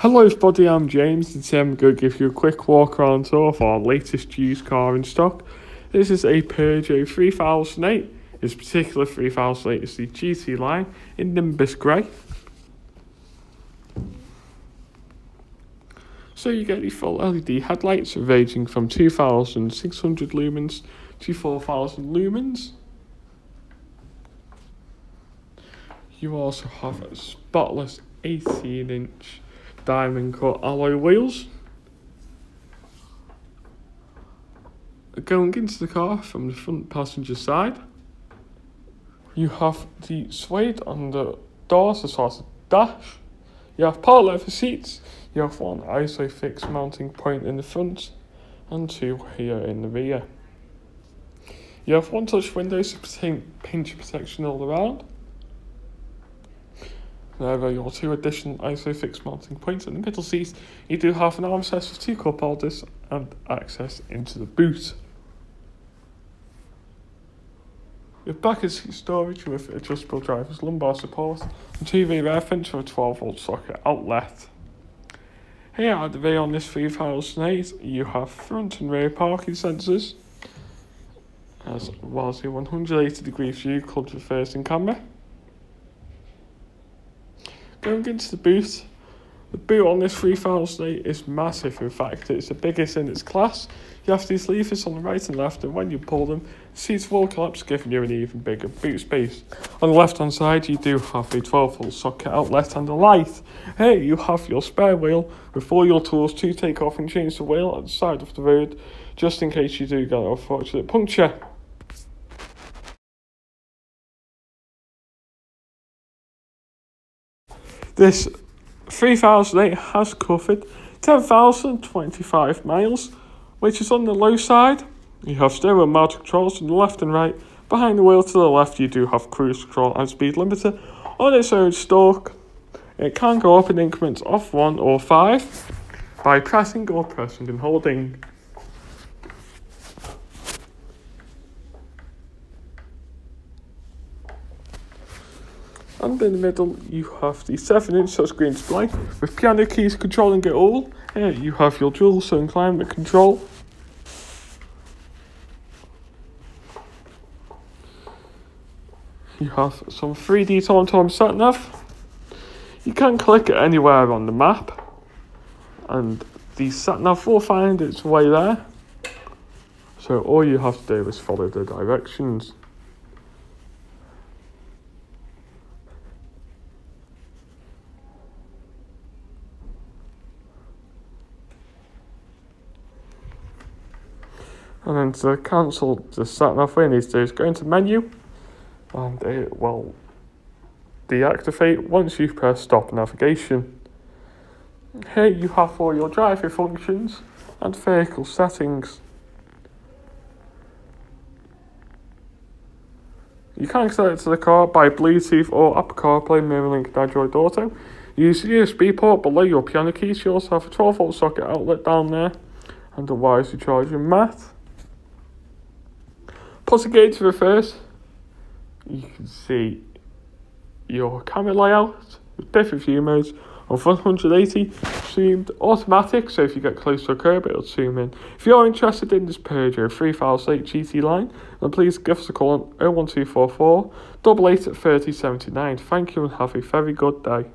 Hello everybody, I'm James and today I'm going to give you a quick walk around tour of our latest used car in stock. This is a Peugeot 3008. This particular 3008 is the GT line in Nimbus Grey. So you get the full LED headlights ranging from 2600 lumens to 4000 lumens. You also have a spotless 18 inch diamond cut alloy wheels. Going into the car from the front passenger side, you have the suede on the doors as well as the dash. You have power leather seats. You have one ISOFIX mounting point in the front and two here in the rear. You have one touch windows to paint protection all around. There are your two additional ISOFIX mounting points in the middle seat. You do have an armrest with two cup holders and access into the boot. Your back is storage with adjustable driver's lumbar support and TV reference for a 12 volt socket outlet. Here at the rear on this 3008 you have front and rear parking sensors as well as a 180 degree view club reversing camera. Going into the boot, the boot on this 3008 is massive, in fact, it's the biggest in its class. You have these levers on the right and left, and when you pull them, the seats will collapse, giving you an even bigger boot space. On the left hand side, you do have a 12 volt socket outlet and a light. Here, you have your spare wheel with all your tools to take off and change the wheel at the side of the road, just in case you do get an unfortunate puncture. This 3008 has covered 10,025 miles, which is on the low side. You have stereo motor controls on the left and right. Behind the wheel to the left, you do have cruise control and speed limiter on its own stalk. It can go up in increments of 1 or 5 by pressing or pressing and holding. And in the middle, you have the 7 inch touchscreen display with piano keys controlling it all. Here you have your dual zone climate control. You have some 3D TomTom sat nav. You can click it anywhere on the map, and the sat nav will find its way there. So all you have to do is follow the directions. And then to cancel the sat nav we need to do is go into menu and it will deactivate once you press stop navigation. Here you have all your driver functions and vehicle settings. You can connect to the car by Bluetooth or Apple CarPlay, MirrorLink and Android Auto. Use the USB port below your piano keys. You also have a 12 volt socket outlet down there and a wireless charging mat. Plus again to reverse, you can see your camera layout with different view modes on 180 zoomed automatic so if you get close to a curb it'll zoom in. If you're interested in this Peugeot 3008 GT line then please give us a call on 01244 88 3079. Thank you and have a very good day.